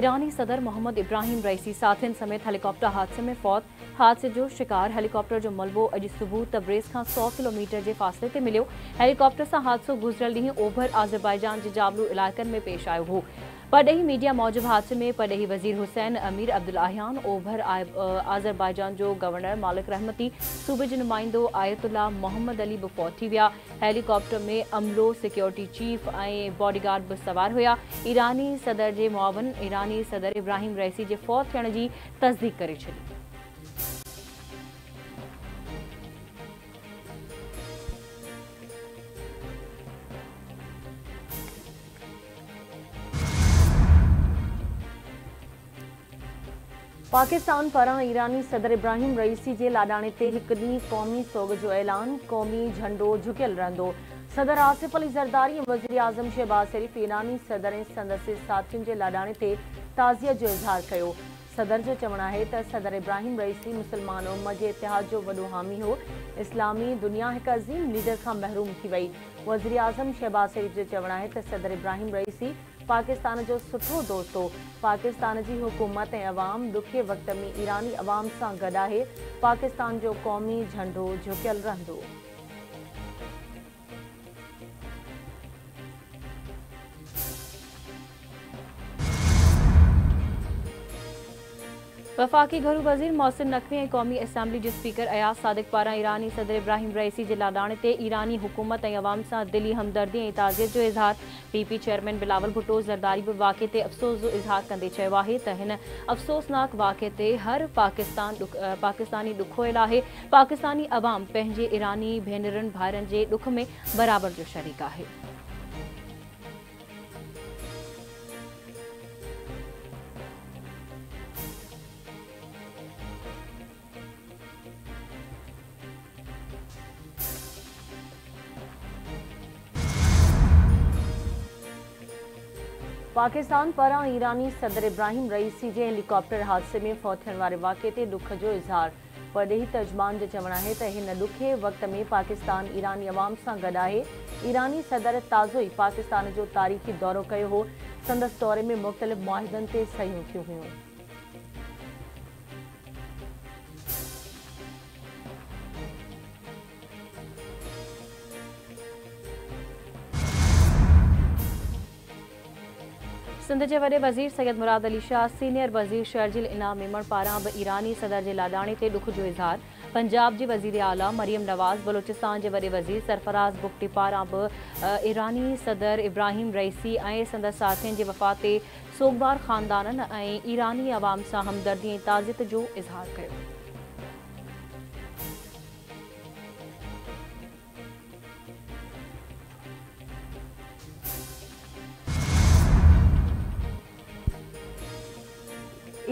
ईरानी सदर मोहम्मद इब्राहिम रईसी साथियों समेत हेलीकॉप्टर हादसे में फौत। हादसे जो शिकार हेलीकॉप्टर जो मलबो अज सुबह तब्रेज़ का सौ किलोमीटर के फ़ासिले से मिलो हेलीकॉप्टर से हादसों गुजरल ओभर आज़रबाईजान जे जाबलू इलाइक़नि में पेश आयो हो। परॾेही मीडिया मौजूद हादसे में परडेही वज़ीर हुसैन, अमीर अब्दुल आहियान ओभर आज़रबाईजान जो गवर्नर मालिक रहमती, सूबे जो नुमाइंदो आयतुल्ला मोहम्मद अली बि फौत थी हेलीकॉप्टर में अमलो सिक्योरिटी चीफ ए बॉडीगार्ड बि सवार हुया ईरानी सदर के मुआवन, ईरानी सदर इब्राहिम रैसी के फौत थे तस्दीक करे छॾी। पाकिस्तान पारां ईरानी सदर इब्राहिम रईसी जे लाॾाणे ते हिकु ॾींहुं क़ौमी सोग जो ऐलान, क़ौमी झंडो झुकियल रहंदो। सदर आसिफ अली ज़रदारी वज़ीर आज़म शहबाज़ शरीफ़ ईरानी सदर ऐं संदसि साथियुनि जे लाॾाणे ताज़ियत जो इज़हार कयो। सदर जो चवणु आहे त सदर इब्राहिम रईसी मुस्लमान उम्म जे इतिहाद जो वॾो हामी हो। इस्लामी दुनिया हिकु अज़ीम लीडर खां महरूम थी वई। वज़ीर आज़म शहबाज़ शरीफ़ जो चवणु आहे त सदर इब्राहिम रईसी पाकिस्तान जो सुठो दोस्तों। पाकिस्तान की हुकूमत ऐं अवाम दुखे वक़्त में ईरानी अवाम से गॾु है पाकिस्तान जो क़ौमी झंडो झुकल रहंदो। वफ़ाक़ी घरू वज़ीर मोहसिन नक़वी ऐं क़ौमी असैम्बली जे स्पीकर अयाज़ सादिक पारां ईरानी सदर इब्राहिम रईसी जे लाॾाणे ते ईरानी हुकूमत ऐं अवाम सां दिली हमदर्दी ऐं ताज़ियत जो इज़हार। P P chairman Bilawal Bhutto Zardari बि वाक़े ते अफ़सोस जो इज़हार कंदे हिन अफ़सोसनाक वाक़े ते हर पाकिस्तान पाकिस्तानी ॾुखोयल आहे। पाकिस्तानी अवाम पंहिंजे ईरानी भेनरुनि भाइरनि जे ॾुख में बराबरि जो शरीक आहे। पाकिस्तान पारा ईरानी सदर इब्राहिम रईसी के हेलीकॉप्टर हादसे में फौत थियण वारे वाक़े दुख जो इज़हार। परॾेही तर्जमान जो चवणु आहे त हिन ॾुखे वक़्त में पाकिस्तान ईरानी अवाम सां गॾु आहे। ईरानी सदर ताज़ो ई पाकिस्तान जो तारीख़ी दौरों हो। संदसि दौरे में मुख़्तलिफ़ मुआदनि ते सयूं थियूं हुयूं। सिंध के वे वज़ीर सैयद मुराद अली शाह, सीनियर वज़ीर शर्जिल इनाम मेमण पारां बि ईरानी सदर के लाॾाणे ते ॾुख जो इज़हार। पंजाब जी वज़ीर आला मरियम नवाज़, बलोचिस्तान के वे वज़ीर सरफराज़ बुख्टी पारां बि ईरानी सदर इब्राहिम रईसी ऐं संदसि साथियुनि जे वफ़ात सोगवार ख़ानदाननि ईरानी अवाम सां हमदर्दी ऐं ताज़ियत जो इज़हार कयो।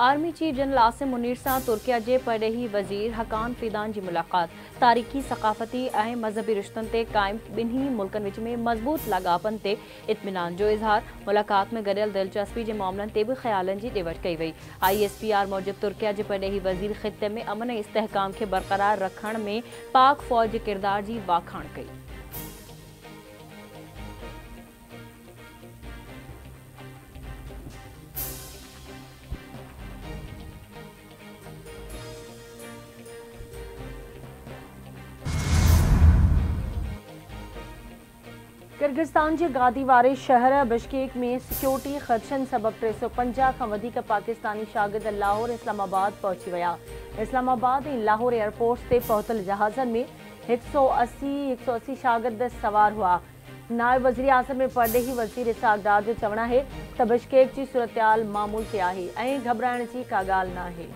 army chief general Asim Munir सां तुर्किया जे परॾेही वज़ीर हकान फिदान जी मुलाक़ात। तारीख़ी सक़ाफ़ती ऐं मज़हबी रिश्तनि ते क़ाइमु ॿिन्ही मुल्कनि विच में मज़बूत लाॻापनि ते इत्मीनान जो इज़हार। मुलाक़ात में गॾियल दिलचस्पी जे मामलनि ते बि ख़्यालनि जी ॾिवट कई वई। आई एस पी आर मूजिबि तुर्किया जे परॾेही वज़ीर ख़िते में अमन ऐं इस्तेहकाम बरक़रार रखण में पाक फ़ौज जे किरदार जी वाखाण कई। किर्गिस्तान के गादी वारे शहर बिश्केक में सिक्योरिटी ख़दशनि सबब टे सौ खां वधीक पाकिस्तानी शागिर्द लाहौर इस्लामाबाद पहुची विया। इस्लामाबाद लाहौर एयरपोर्ट्स ते पहुतल जहाज़नि में हिकु सौ असी हिकु सौ असी शागिर्द सवार हुआ। नायब वज़ीर आज़म में परॾेही वज़ीर इसाकदार जो चवणु आहे बिश्केक जी सूरतयाल मामूल आहे ऐं घबराइण जी का ॻाल्हि न आहे